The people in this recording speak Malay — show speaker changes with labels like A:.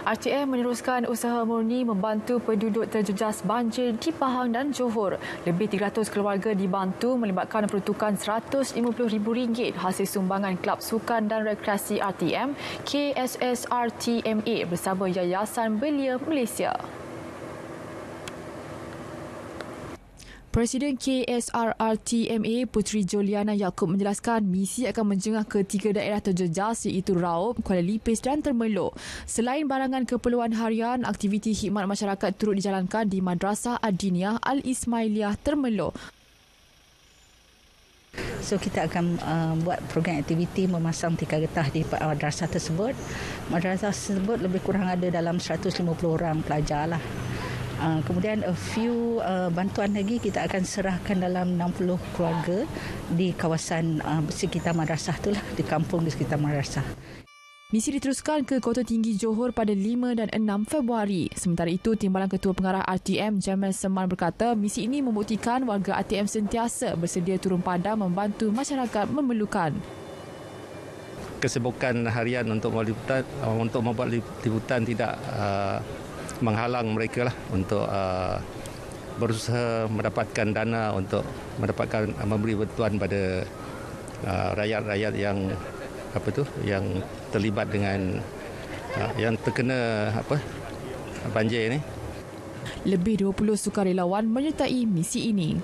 A: RTM meneruskan usaha murni membantu penduduk terjejas banjir di Pahang dan Johor. Lebih 300 keluarga dibantu melibatkan peruntukan RM150,000 hasil sumbangan Kelab Sukan dan Rekreasi RTM KSSRTMA bersama Yayasan Belia Malaysia. Presiden KSRRTMA Puteri Joliana Yaakob menjelaskan misi akan menjengah ke tiga daerah terjejas iaitu Raub, Kuala Lipis dan Termeluk. Selain barangan keperluan harian, aktiviti khidmat masyarakat turut dijalankan di Madrasah Adiniah Al-Ismailiyah Termeluk.
B: So kita akan uh, buat program aktiviti memasang tika getah di madrasah tersebut. Madrasah tersebut lebih kurang ada dalam 150 orang pelajar lah. Uh, kemudian a few uh, bantuan lagi kita akan serahkan dalam 60 keluarga di kawasan uh, sekitar madrasah itulah di kampung di sekitar madrasah.
A: Misi diteruskan ke Kota Tinggi Johor pada 5 dan 6 Februari. Sementara itu, Timbalan Ketua Pengarah RTM Jamal Seman berkata misi ini membuktikan warga RTM sentiasa bersedia turun padam membantu masyarakat memerlukan.
C: Kesibukan harian untuk membuat liputan, untuk membuat liputan tidak uh, menghalang mereka lah untuk uh, berusaha mendapatkan dana untuk mendapatkan uh, memberi bantuan pada uh, rakyat-rakyat yang apa tu yang terlibat dengan uh, yang terkena apa banjir ini.
A: Lebih 20 sukarelawan menyertai misi ini.